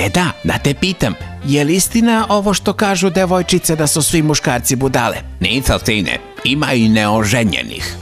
Deda, da te pitam, je li istina ovo što kažu devojčice da su svi muškarci budale? Nica, sine, ima i neoženjenih.